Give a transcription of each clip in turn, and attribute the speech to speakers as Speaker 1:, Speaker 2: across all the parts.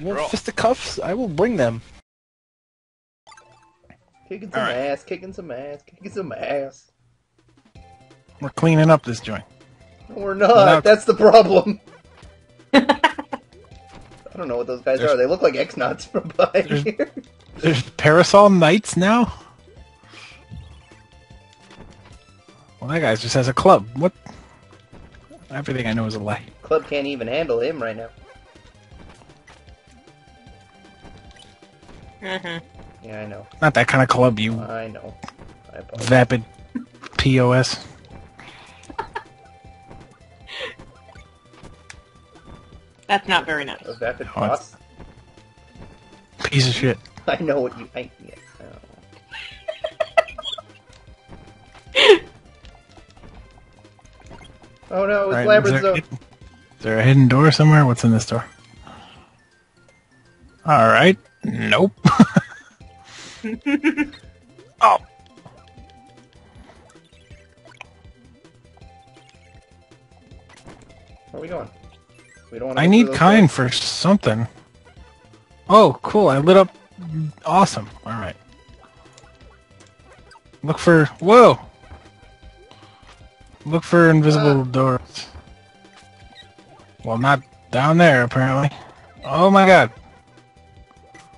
Speaker 1: Well,
Speaker 2: Roll.
Speaker 1: fisticuffs, I will bring them.
Speaker 3: Kicking some
Speaker 2: Alright.
Speaker 3: ass, kicking some ass, kicking some ass.
Speaker 4: We're cleaning up this joint.
Speaker 3: No, we're not.
Speaker 4: Now-
Speaker 3: That's the problem. I don't know what those guys
Speaker 4: There's-
Speaker 3: are. They look like X-Knots from behind
Speaker 4: There's-
Speaker 3: here.
Speaker 4: There's Parasol Knights now? Well, that guy just has a club. What? Everything I know is a lie.
Speaker 3: Club can't even handle him right now.
Speaker 5: Mhm.
Speaker 3: Yeah, I know.
Speaker 4: Not that kind of club, you
Speaker 3: I know. I
Speaker 4: vapid POS.
Speaker 5: That's not very nice.
Speaker 3: A vapid
Speaker 4: Oh, it's-
Speaker 3: boss.
Speaker 4: Piece of shit.
Speaker 3: I know what you. I, yeah, Oh no, it's
Speaker 4: Right, is,
Speaker 3: Labyrinth
Speaker 4: there,
Speaker 3: Zone.
Speaker 4: is there a hidden door somewhere? What's in this door? Alright. Nope. oh.
Speaker 3: Where are we going? We don't want
Speaker 4: I need Kine for something. Oh, cool. I lit up. Awesome. Alright. Look for. Whoa! Look for invisible
Speaker 3: Ah.
Speaker 4: doors. Well, not down there, apparently. Oh my god.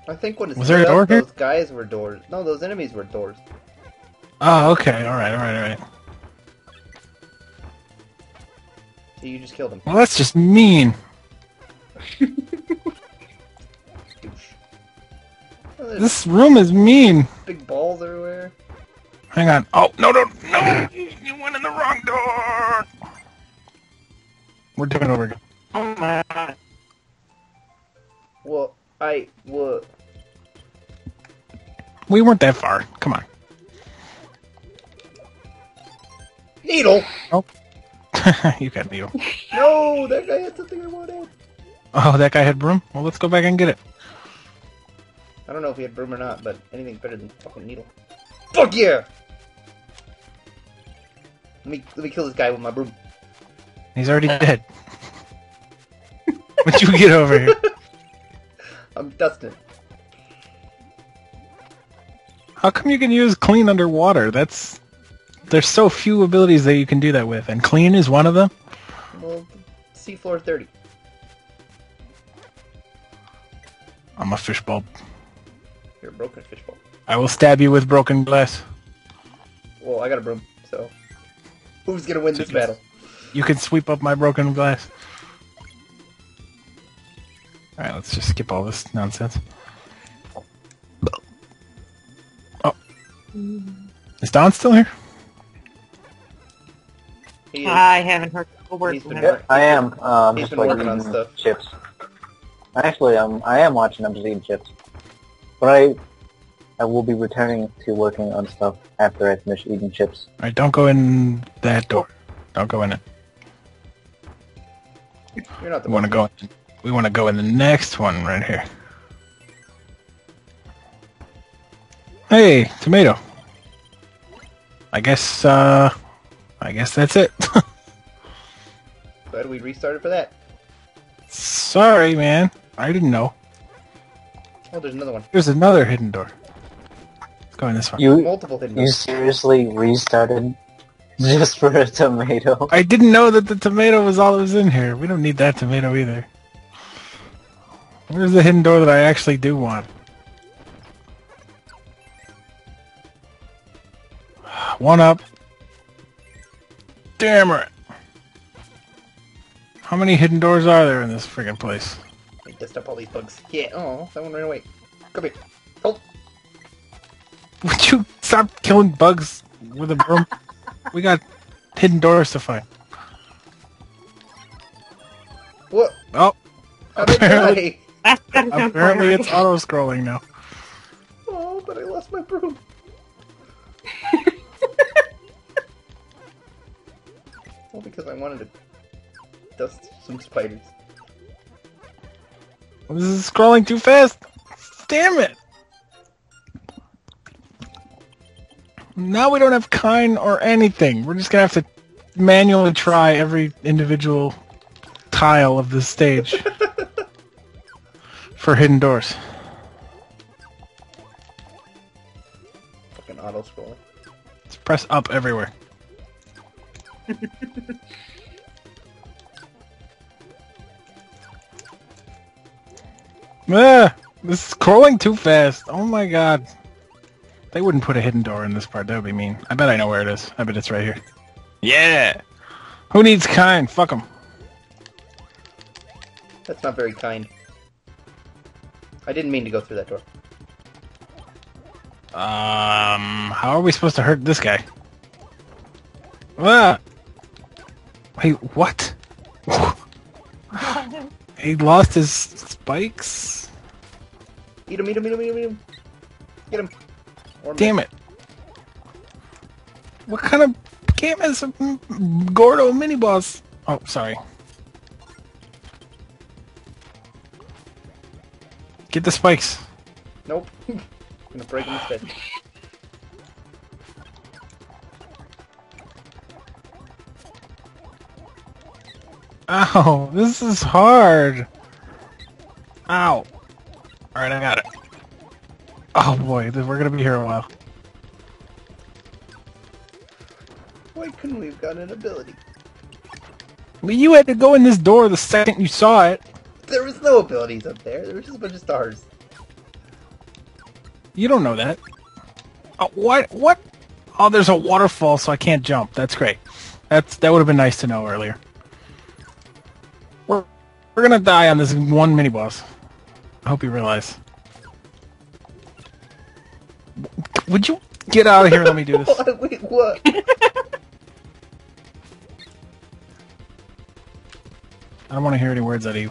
Speaker 3: I think when it's
Speaker 4: Was there a
Speaker 3: lit up,
Speaker 4: door here?
Speaker 3: Those guys were doors. No, those enemies were doors.
Speaker 4: Oh, okay. Alright, alright, alright.
Speaker 3: So you just killed them.
Speaker 4: Well, that's just mean.
Speaker 3: Oh,
Speaker 4: This room is mean.
Speaker 3: big balls everywhere.
Speaker 4: Hang on. Oh, no, no, no! You went in the wrong door! We're doing it over again.
Speaker 5: Oh my god.
Speaker 3: Well, I would.
Speaker 4: We weren't that far. Come on.
Speaker 3: Needle! Oh.
Speaker 4: you got needle.
Speaker 3: No, that guy had something I wanted.
Speaker 4: Oh, that guy had broom? Well, let's go back and get it.
Speaker 3: I don't know if he had broom or not, but anything better than fucking needle. Fuck yeah! Let me let me kill this guy with my broom.
Speaker 4: He's already dead. Would you get over here?
Speaker 3: I'm Dustin.
Speaker 4: How come you can use clean underwater? That's... There's so few abilities that you can do that with, and clean is one of them?
Speaker 3: Well, seafloor 30.
Speaker 4: I'm a fishbowl.
Speaker 3: You're a broken fishbowl.
Speaker 4: I will stab you with broken glass.
Speaker 3: Well, I got a broom, so who's gonna win this
Speaker 4: Chicken.
Speaker 3: battle?
Speaker 4: You can sweep up my broken glass. Alright, let's just skip all this nonsense. Don still here?
Speaker 3: He
Speaker 5: I haven't heard a word from him.
Speaker 6: I am. Um,
Speaker 3: He's
Speaker 6: just
Speaker 3: been
Speaker 6: like
Speaker 3: working on stuff.
Speaker 6: chips. Actually, um, I am watching. I'm just eating chips. But I, I will be returning to working on stuff after I finish eating chips.
Speaker 4: Alright, don't go in that door. Don't go in it.
Speaker 3: You're not the
Speaker 4: We want to
Speaker 3: boss.
Speaker 4: go. We want to go in the next one right here. Hey, tomato. I guess. uh... I guess that's it.
Speaker 3: Glad we restarted for that.
Speaker 4: Sorry, man. I didn't know.
Speaker 3: Oh, there's another one.
Speaker 4: There's another hidden door. Let's go in this one.
Speaker 6: You,
Speaker 3: Multiple hidden.
Speaker 6: you
Speaker 3: doors.
Speaker 6: seriously restarted just for a tomato?
Speaker 4: I didn't know that the tomato was all that was in here. We don't need that tomato either. Where's the hidden door that I actually do want? One up. Damn it. How many hidden doors are there in this friggin' place?
Speaker 3: We dust up all these bugs. Yeah. Oh, that one ran away. Come here. Oh,
Speaker 4: Would you stop killing bugs with a broom? we got hidden doors to find.
Speaker 3: what?
Speaker 4: Oh,
Speaker 3: How
Speaker 4: Apparently-
Speaker 3: die?
Speaker 5: That's gotta sound
Speaker 4: apparently it's auto-scrolling now.
Speaker 3: Oh, but I lost my broom. Because I wanted to dust some spiders.
Speaker 4: This is scrolling too fast. Damn it. Now we don't have Kine or anything. We're just gonna have to manually try every individual tile of this stage. for hidden doors.
Speaker 3: Fucking auto.
Speaker 4: Just press up everywhere. ah, this is scrolling too fast. Oh my god. They wouldn't put a hidden door in this part. That would be mean. I bet I know where it is. I bet it's right here. Yeah. Who needs Kine? Fuck them.
Speaker 3: That's not very kind. I didn't mean to go through that door.
Speaker 4: Um, how are we supposed to hurt this guy? Ah! Wait, what? he lost his spikes?
Speaker 3: Eat him, eat him, eat him, eat him, eat him. Get him. Or
Speaker 4: Damn it. What kind of game is a Gordo mini boss? Oh, sorry. Get the spikes.
Speaker 3: Nope. I'm gonna break him instead.
Speaker 4: Ow, this is hard. Ow. Alright, I got it. Oh boy, we're gonna be here a while.
Speaker 3: Why couldn't we have gotten an ability?
Speaker 4: Well, you had to go in this door the second you saw it.
Speaker 3: There was no abilities up there. There was just a bunch of stars.
Speaker 4: You don't know that. Oh, what? What? Oh, there's a waterfall, so I can't jump. That's great. That's that would have been nice to know earlier. We're we're gonna die on this one mini boss. I hope you realize. Would you get out of here let me do this?
Speaker 3: What? Wait, what?
Speaker 4: I don't want to hear any words out of you.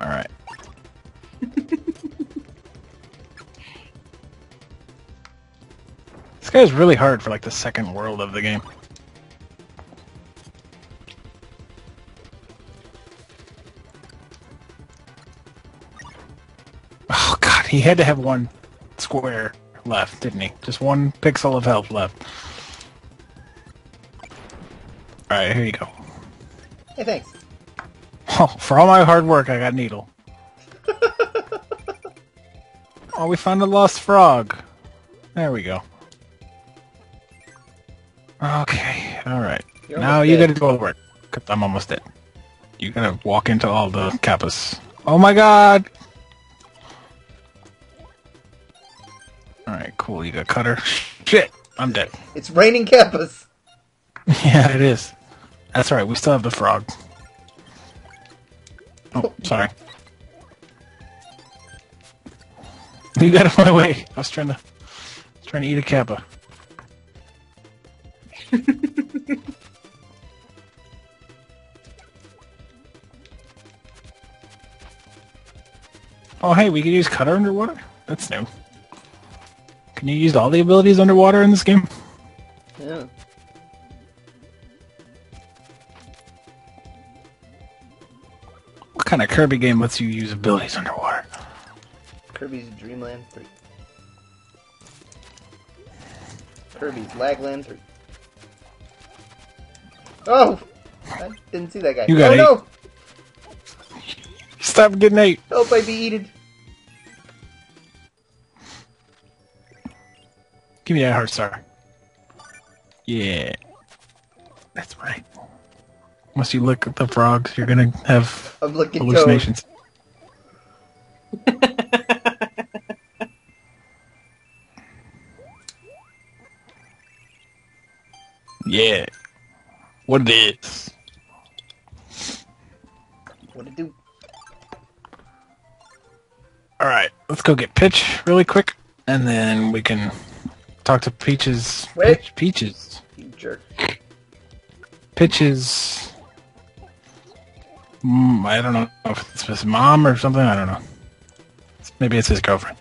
Speaker 4: Alright. this guy is really hard for like the second world of the game. He had to have one square left, didn't he? Just one pixel of health left. Alright, here you go.
Speaker 3: hey, thanks.
Speaker 4: Oh, for all my hard work, I got needle. oh, we found a lost frog. There we go. Okay, alright. Now you gotta do all the work, I'm almost dead. You gotta walk into all the kappas. Oh my god! Cool, you got cutter. Shit, I'm dead.
Speaker 3: It's raining Kappas.
Speaker 4: Yeah, it is. That's right. We still have the frog. Oh, sorry. You got out of my way. I was trying to, trying to eat a kappa. oh, hey, we could use cutter underwater. That's new. Can you use all the abilities underwater in this game?
Speaker 3: Yeah.
Speaker 4: What kind of Kirby game lets you use abilities underwater?
Speaker 3: Kirby's Dreamland 3. Kirby's Lagland 3. Oh! I didn't see that guy.
Speaker 4: You got
Speaker 3: oh
Speaker 4: eight.
Speaker 3: no!
Speaker 4: Stop getting eight.
Speaker 3: Help, I be eaten.
Speaker 4: Give me that heart star. Yeah. That's right. Once you look at the frogs, you're gonna have
Speaker 3: I'm looking
Speaker 4: hallucinations. yeah. What it is.
Speaker 3: What it do?
Speaker 4: Alright, let's go get Pitch really quick, and then we can talk to Peaches.
Speaker 3: Wait.
Speaker 4: Peach, Peaches.
Speaker 3: You jerk.
Speaker 4: Pitches. Mm, I don't know if it's his mom or something. I don't know. Maybe it's his girlfriend.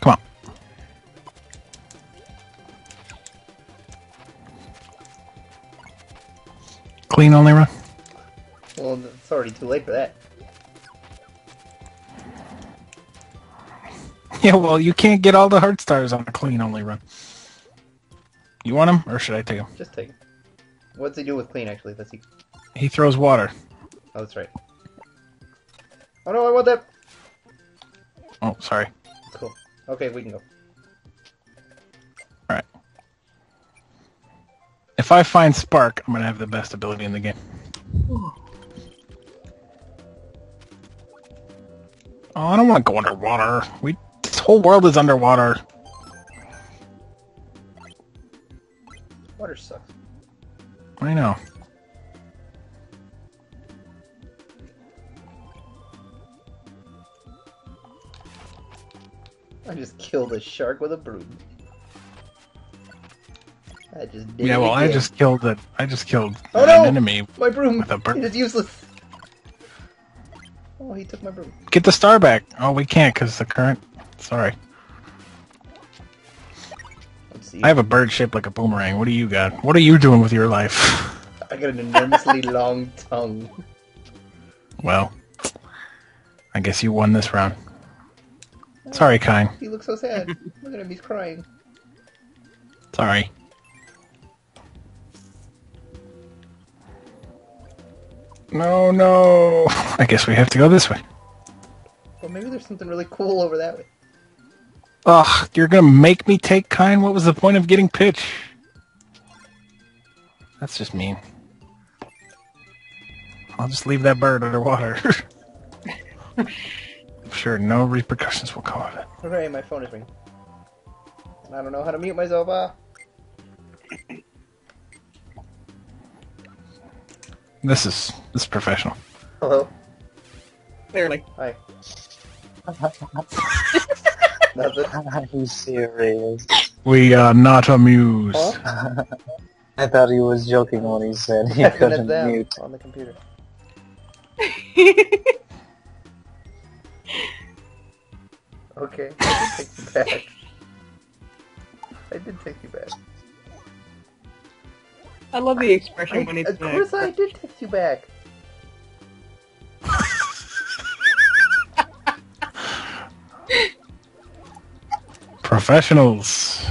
Speaker 4: Come on. Clean only run.
Speaker 3: Well, it's already too late for that.
Speaker 4: Yeah, well, you can't get all the heart stars on a clean only run. You want him, or should I take him?
Speaker 3: Just take him. What's he do with clean, actually? Let's see.
Speaker 4: He throws water.
Speaker 3: Oh, that's right. Oh no, I want that!
Speaker 4: Oh, sorry.
Speaker 3: Cool. Okay, we can go. Alright.
Speaker 4: If I find Spark, I'm gonna have the best ability in the game. Oh, I don't want to go underwater. We whole world is underwater.
Speaker 3: Water sucks.
Speaker 4: I know.
Speaker 3: I just killed a shark with a broom. I just did
Speaker 4: Yeah, well, I just killed it. I just killed
Speaker 3: Oh,
Speaker 4: an
Speaker 3: no!
Speaker 4: enemy.
Speaker 3: My broom!
Speaker 4: With a broom.
Speaker 3: It is useless! Oh, he took my broom.
Speaker 4: Get the star back. Oh, we can't because the current. Sorry.
Speaker 3: Let's see.
Speaker 4: I have a bird shaped like a boomerang. What do you got? What are you doing with your life?
Speaker 3: I got an enormously long tongue.
Speaker 4: Well, I guess you won this round. Sorry, Kine.
Speaker 3: He looks so sad. Look at him, he's crying.
Speaker 4: Sorry. No, no. I guess we have to go this way.
Speaker 3: Well, maybe there's something really cool over that way.
Speaker 4: Ugh, you're gonna make me take Kine? What was the point of getting pitch? That's just mean. I'll just leave that bird underwater. I'm sure no repercussions will come of it.
Speaker 3: Hooray, my phone is ringing. And I don't know how to mute myself, ah.
Speaker 4: This is this is professional.
Speaker 3: Hello?
Speaker 5: Clearly.
Speaker 3: Hi. Nothing.
Speaker 6: Are you serious?
Speaker 4: We are not amused.
Speaker 3: Huh?
Speaker 6: I thought he was joking when he said he
Speaker 3: couldn't
Speaker 6: couldn't mute.
Speaker 3: on the computer. Okay, I did take you back. I did take you back.
Speaker 5: I love the expression
Speaker 3: I,
Speaker 5: when it's
Speaker 3: of course I did take you back.
Speaker 4: Professionals.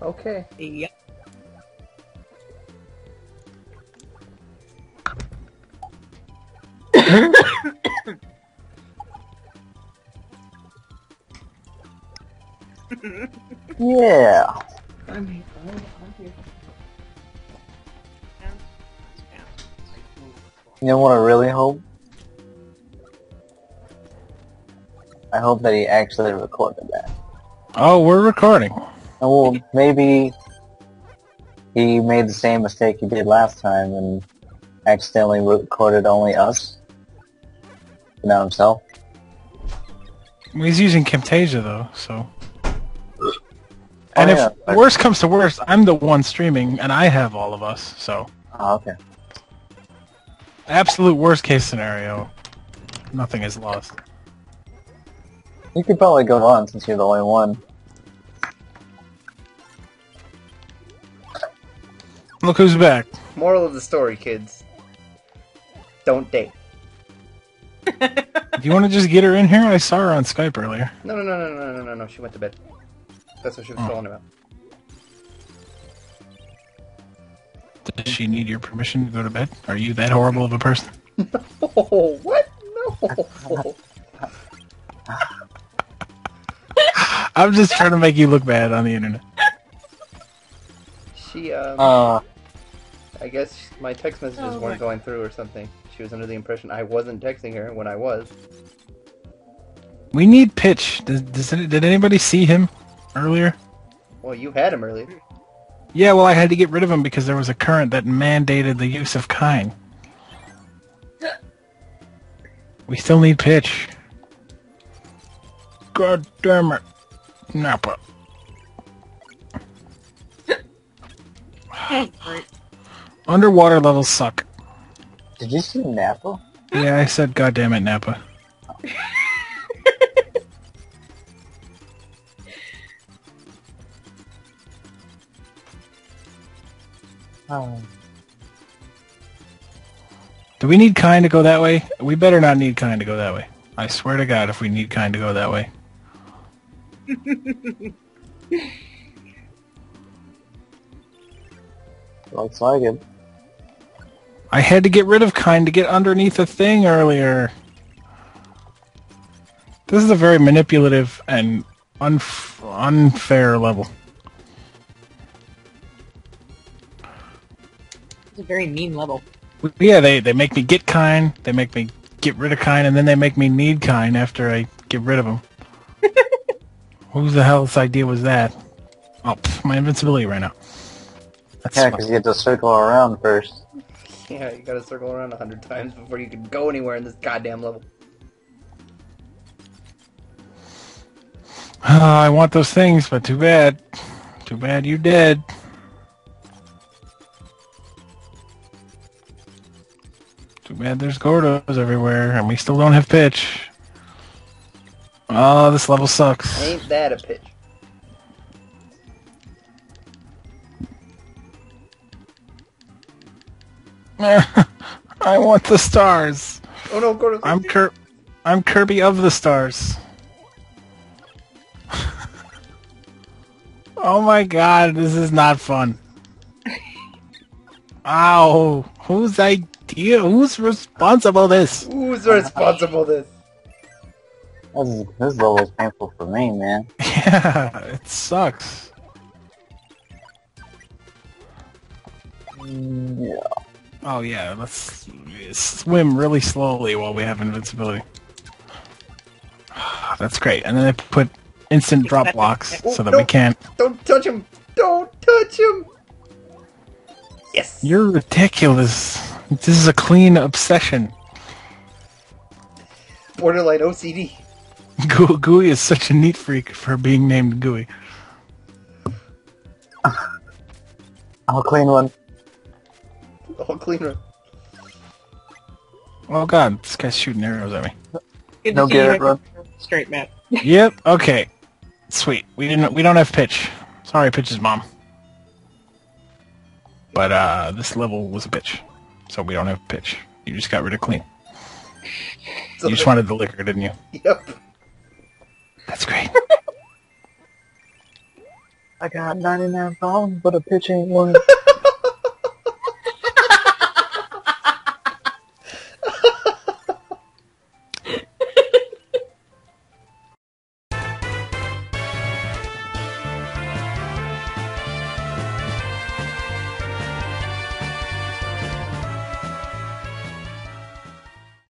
Speaker 3: Okay.
Speaker 5: Yep.
Speaker 6: Yeah.
Speaker 5: I'm here. I'm here.
Speaker 6: You know what I really hope? I hope that he actually recorded that.
Speaker 4: Oh, we're recording.
Speaker 6: And well, maybe he made the same mistake he did last time and accidentally recorded only us. Not himself.
Speaker 4: He's using Camtasia though, so. Oh, and
Speaker 6: Oh,
Speaker 4: if
Speaker 6: yeah, but-
Speaker 4: worst comes to worst, I'm the one streaming, and I have all of us. So,
Speaker 6: Oh, okay.
Speaker 4: absolute worst case scenario, nothing is lost.
Speaker 6: You could probably go on since you're the only one.
Speaker 4: Look who's back.
Speaker 3: Moral of the story, kids. Don't date.
Speaker 4: Do you want to just get her in here? I saw her on Skype earlier.
Speaker 3: No, no, no, no, no, no, no, no. She went to bed. That's what she was
Speaker 4: Oh.
Speaker 3: calling about.
Speaker 4: Does she need your permission to go to bed? Are you that horrible of a person?
Speaker 3: Oh, what? No.
Speaker 4: I'm just trying to make you look bad on the internet.
Speaker 3: she, um,
Speaker 6: Uh,
Speaker 3: I guess my text messages
Speaker 5: Oh,
Speaker 3: weren't
Speaker 5: my-
Speaker 3: going through or something. She was under the impression I wasn't texting her when I was.
Speaker 4: We need Pitch. Does, does any, did anybody see him earlier?
Speaker 3: Well, you had him earlier.
Speaker 4: Yeah, well, I had to get rid of him because there was a current that mandated the use of Kine. We still need Pitch. God damn it. Nappa.
Speaker 5: Oh.
Speaker 4: Underwater levels suck.
Speaker 6: did you see Napa?
Speaker 4: Yeah, I said God damn it, Nappa.
Speaker 6: Oh.
Speaker 4: Do we need Kine to go that way? We better not need Kine to go that way. I swear to God, if we need Kine to go that way.
Speaker 6: Looks like it.
Speaker 4: I had to get rid of Kine to get underneath a thing earlier. This is a very manipulative and unf- unfair level.
Speaker 5: It's a very mean level.
Speaker 4: Yeah, they, they make me get Kine, they make me get rid of Kine, and then they make me need Kine after I get rid of them. Whose the hell's idea was that? Oh, pff, my invincibility right now. That's
Speaker 6: Yeah, because you have to circle around first.
Speaker 3: Yeah, you gotta circle around a hundred times before you can go anywhere in this goddamn level.
Speaker 4: Ah, I want those things, but too bad. Too bad you're dead. Too bad there's Gordos everywhere, and we still don't have pitch. Oh, this level sucks.
Speaker 3: Ain't that a pitch?
Speaker 4: I want the stars.
Speaker 3: Oh no, Gordo!
Speaker 4: I'm Kir- I'm Kirby of the stars. oh my god, this is not fun. Ow, whose idea? Who's responsible this?
Speaker 3: Who's responsible this?
Speaker 6: This, is, this level is painful for me, man.
Speaker 4: Yeah, it sucks.
Speaker 6: Yeah.
Speaker 4: Oh yeah, let's swim really slowly while we have invincibility. That's great. And then they put instant drop blocks oh, so that we can't.
Speaker 3: Don't touch him! Don't touch him! Yes!
Speaker 4: You're ridiculous. This is a clean obsession.
Speaker 3: Borderline OCD.
Speaker 4: Goo- Gooey is such a neat freak for being named Gooey.
Speaker 6: I'll clean one.
Speaker 3: All clean run.
Speaker 4: Oh god, this guy's shooting arrows at me.
Speaker 5: Good to
Speaker 6: No
Speaker 5: see
Speaker 6: get
Speaker 5: you
Speaker 6: it,
Speaker 5: have
Speaker 6: Ron.
Speaker 5: a Straight map.
Speaker 4: yep. Okay. Sweet. We didn't. We don't have pitch. Sorry, pitch's mom. But uh, this level was a pitch, so we don't have pitch. You just got rid of clean. You just wanted the liquor, didn't you?
Speaker 3: Yep.
Speaker 4: That's great.
Speaker 6: I got 99 problems, but a pitch ain't one.